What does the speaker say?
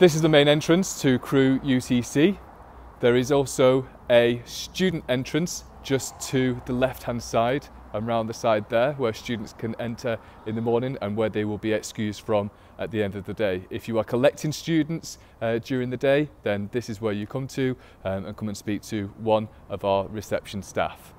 This is the main entrance to Crewe UTC. There is also a student entrance just to the left hand side and round the side there where students can enter in the morning and where they will be excused from at the end of the day. If you are collecting students uh, during the day then this is where you come to um, and come and speak to one of our reception staff.